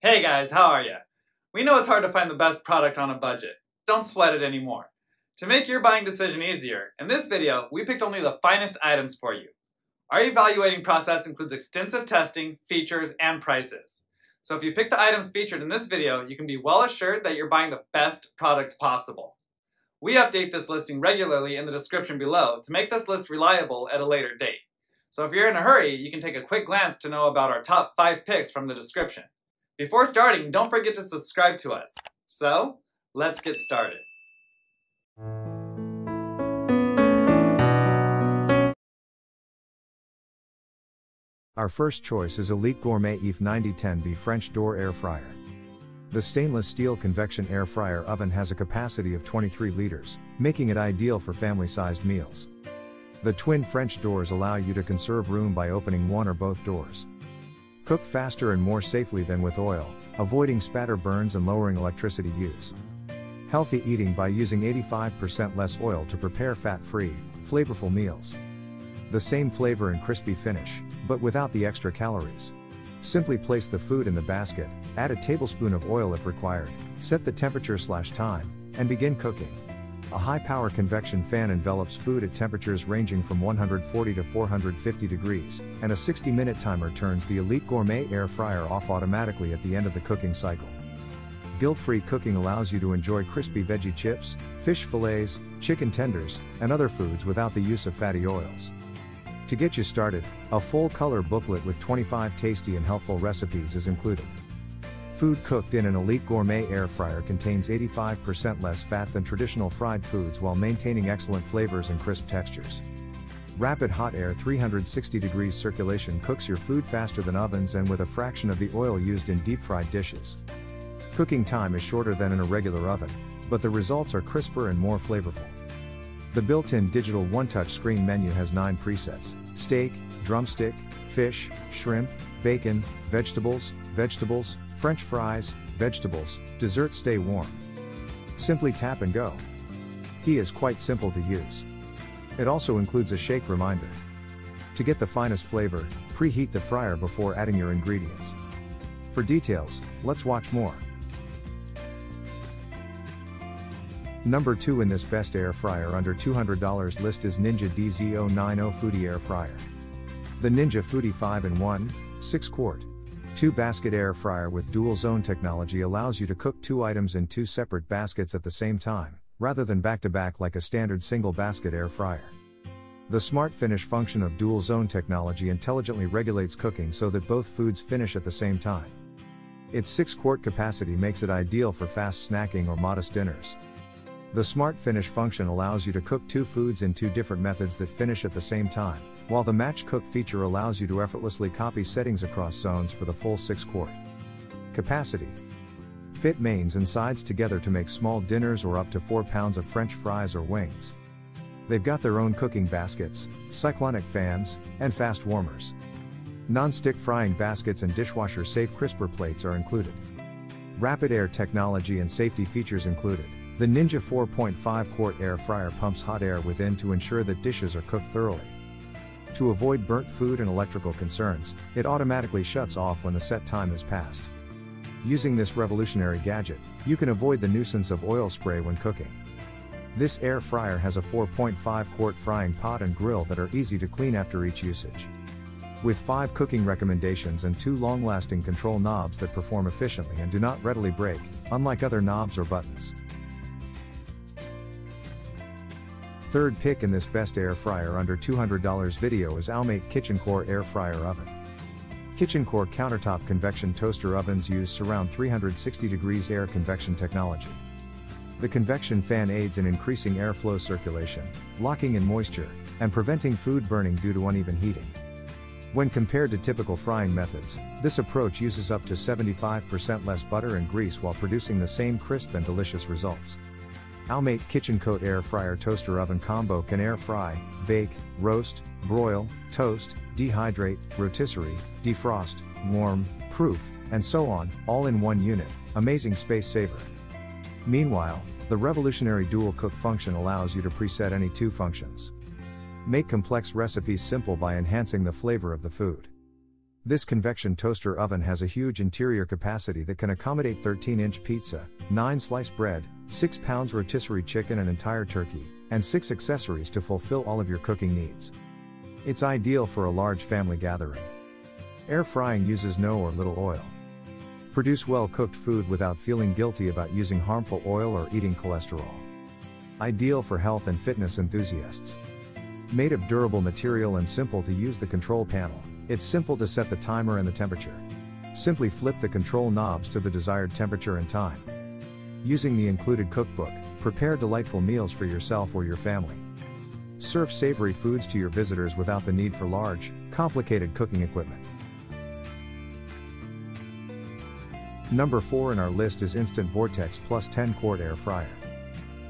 Hey guys, how are ya? We know it's hard to find the best product on a budget. Don't sweat it anymore. To make your buying decision easier, in this video, we picked only the finest items for you. Our evaluating process includes extensive testing, features, and prices. So if you pick the items featured in this video, you can be well assured that you're buying the best product possible. We update this listing regularly in the description below to make this list reliable at a later date. So if you're in a hurry, you can take a quick glance to know about our top 5 picks from the description. Before starting, don't forget to subscribe to us. So, let's get started. Our first choice is Elite Gourmet EVE 9010B French Door Air Fryer. The stainless steel convection air fryer oven has a capacity of 23 liters, making it ideal for family-sized meals. The twin French doors allow you to conserve room by opening one or both doors. Cook faster and more safely than with oil, avoiding spatter burns and lowering electricity use. Healthy eating by using 85% less oil to prepare fat-free, flavorful meals. The same flavor and crispy finish, but without the extra calories. Simply place the food in the basket, add a tablespoon of oil if required, set the temperature slash time, and begin cooking. A high power convection fan envelops food at temperatures ranging from 140 to 450 degrees, and a 60 minute timer turns the Elite Gourmet air fryer off automatically at the end of the cooking cycle. Guilt free cooking allows you to enjoy crispy veggie chips, fish fillets, chicken tenders, and other foods without the use of fatty oils. To get you started, a full color booklet with 25 tasty and helpful recipes is included. Food cooked in an Elite Gourmet air fryer contains 85% less fat than traditional fried foods while maintaining excellent flavors and crisp textures. Rapid hot air 360 degrees circulation cooks your food faster than ovens and with a fraction of the oil used in deep fried dishes. Cooking time is shorter than in a regular oven, but the results are crisper and more flavorful. The built-in digital one-touch screen menu has 9 presets, steak, drumstick, fish, shrimp, bacon, vegetables, vegetables, french fries, vegetables, dessert stay warm. Simply tap and go. He is quite simple to use. It also includes a shake reminder. To get the finest flavor, preheat the fryer before adding your ingredients. For details, let's watch more. Number 2 in this best air fryer under $200 list is Ninja DZ090 Foodi Air Fryer. The Ninja Foodi 5 in 1, 6 quart. 2 basket air fryer with dual zone technology allows you to cook two items in two separate baskets at the same time, rather than back to back like a standard single basket air fryer. The smart finish function of dual zone technology intelligently regulates cooking so that both foods finish at the same time. Its 6 quart capacity makes it ideal for fast snacking or modest dinners. The Smart Finish function allows you to cook two foods in two different methods that finish at the same time, while the Match Cook feature allows you to effortlessly copy settings across zones for the full 6 quart. Capacity Fit mains and sides together to make small dinners or up to 4 pounds of French fries or wings. They've got their own cooking baskets, cyclonic fans, and fast warmers. Non-stick frying baskets and dishwasher safe crisper plates are included. Rapid air technology and safety features included. The Ninja 4.5 quart air fryer pumps hot air within to ensure that dishes are cooked thoroughly. To avoid burnt food and electrical concerns, it automatically shuts off when the set time has passed. Using this revolutionary gadget, you can avoid the nuisance of oil spray when cooking. This air fryer has a 4.5 quart frying pot and grill that are easy to clean after each usage. With 5 cooking recommendations and 2 long lasting control knobs that perform efficiently and do not readily break, unlike other knobs or buttons. Third pick in this best air fryer under $200 video is Almate KitchenCore Air Fryer Oven. KitchenCore countertop convection toaster ovens use surround 360 degrees air convection technology. The convection fan aids in increasing airflow circulation, locking in moisture, and preventing food burning due to uneven heating. When compared to typical frying methods, this approach uses up to 75% less butter and grease while producing the same crisp and delicious results. Almate KitchenCore Air Fryer Toaster Oven Combo can air fry, bake, roast, broil, toast, dehydrate, rotisserie, defrost, warm, proof, and so on, all in one unit. Amazing space saver. Meanwhile, the revolutionary dual cook function allows you to preset any two functions. Make complex recipes simple by enhancing the flavor of the food. This convection toaster oven has a huge interior capacity that can accommodate 13 inch pizza, 9 sliced bread, 6 pounds rotisserie chicken, and entire turkey, and 6 accessories to fulfill all of your cooking needs. It's ideal for a large family gathering. Air frying uses no or little oil. Produce well cooked food without feeling guilty about using harmful oil or eating cholesterol. Ideal for health and fitness enthusiasts. Made of durable material and simple to use the control panel, it's simple to set the timer and the temperature. Simply flip the control knobs to the desired temperature and time. Using the included cookbook, prepare delightful meals for yourself or your family. Serve savory foods to your visitors without the need for large, complicated cooking equipment. Number 4 in our list is Instant Vortex Plus 10 Quart Air Fryer.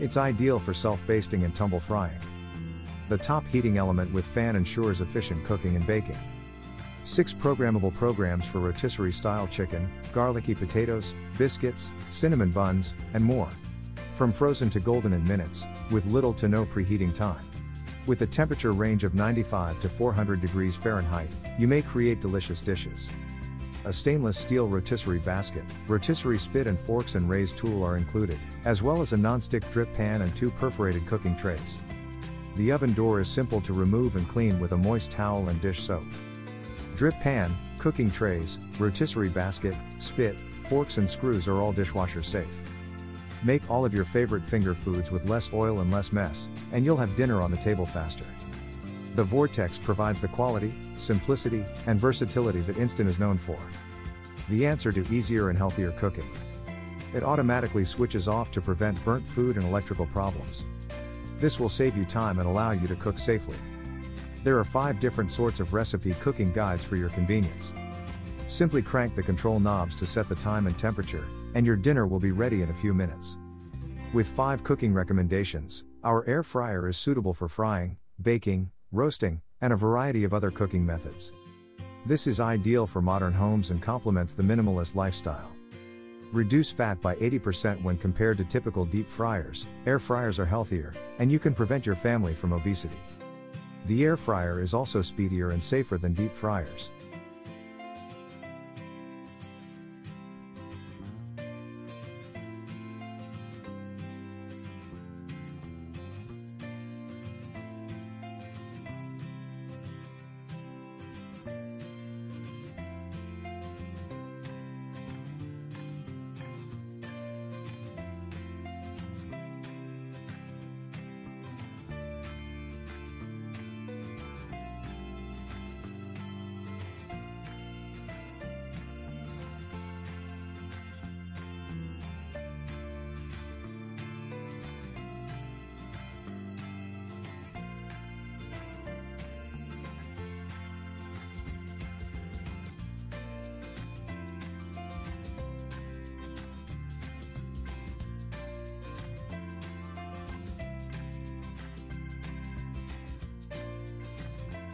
It's ideal for self-basting and tumble frying. The top heating element with fan ensures efficient cooking and baking. 6 programmable programs for rotisserie style chicken, garlicky potatoes, biscuits, cinnamon buns, and more. From frozen to golden in minutes, with little to no preheating time. With a temperature range of 95 to 400 degrees Fahrenheit, you may create delicious dishes. A stainless steel rotisserie basket, rotisserie spit and forks and raised tool are included, as well as a non-stick drip pan and two perforated cooking trays. The oven door is simple to remove and clean with a moist towel and dish soap. Drip pan, cooking trays, rotisserie basket, spit, forks and screws are all dishwasher safe. Make all of your favorite finger foods with less oil and less mess, and you'll have dinner on the table faster. The Vortex provides the quality, simplicity, and versatility that Instant is known for. The answer to easier and healthier cooking. It automatically switches off to prevent burnt food and electrical problems. This will save you time and allow you to cook safely. There are 5 different sorts of recipe cooking guides for your convenience. Simply crank the control knobs to set the time and temperature, and your dinner will be ready in a few minutes. With 5 cooking recommendations, our air fryer is suitable for frying, baking, roasting, and a variety of other cooking methods. This is ideal for modern homes and complements the minimalist lifestyle. Reduce fat by 80% when compared to typical deep fryers, air fryers are healthier, and you can prevent your family from obesity. The air fryer is also speedier and safer than deep fryers.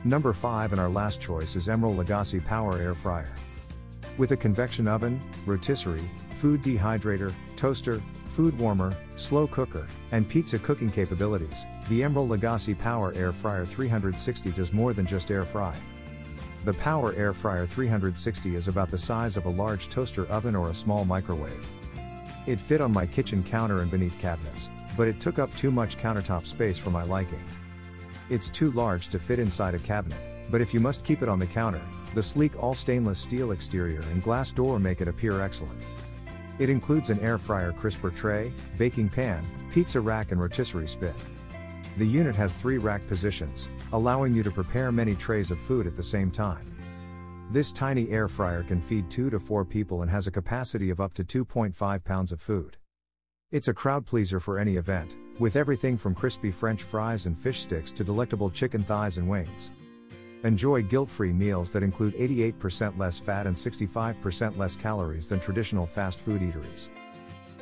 Number 5 and our last choice is Emeril Lagasse Power Air Fryer. With a convection oven, rotisserie, food dehydrator, toaster, food warmer, slow cooker, and pizza cooking capabilities, the Emeril Lagasse Power Air Fryer 360 does more than just air fry. The Power Air Fryer 360 is about the size of a large toaster oven or a small microwave. It fit on my kitchen counter and beneath cabinets, but it took up too much countertop space for my liking. It's too large to fit inside a cabinet, but if you must keep it on the counter, the sleek all stainless steel exterior and glass door make it appear excellent. It includes an air fryer crisper tray, baking pan, pizza rack and rotisserie spit. The unit has three rack positions, allowing you to prepare many trays of food at the same time. This tiny air fryer can feed 2 to 4 people and has a capacity of up to 2.5 pounds of food. It's a crowd pleaser for any event, with everything from crispy French fries and fish sticks to delectable chicken thighs and wings. Enjoy guilt free meals that include 88% less fat and 65% less calories than traditional fast food eateries.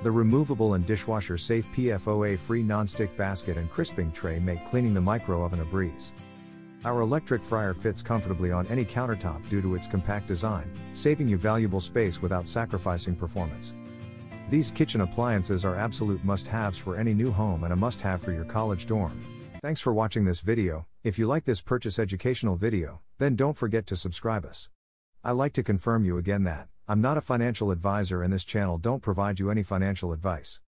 The removable and dishwasher safe PFOA free non-stick basket and crisping tray make cleaning the micro oven a breeze. Our electric fryer fits comfortably on any countertop due to its compact design, saving you valuable space without sacrificing performance. These kitchen appliances are absolute must-haves for any new home and a must-have for your college dorm. Thanks for watching this video. If you like this purchase educational video, then don't forget to subscribe us. I like to confirm you again that I'm not a financial advisor and this channel don't provide you any financial advice.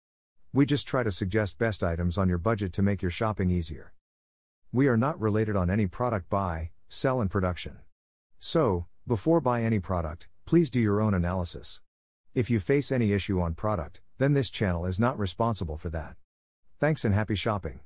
We just try to suggest best items on your budget to make your shopping easier. We are not related on any product buy, sell and production. So, before buy any product, please do your own analysis. If you face any issue on product, then this channel is not responsible for that. Thanks and happy shopping.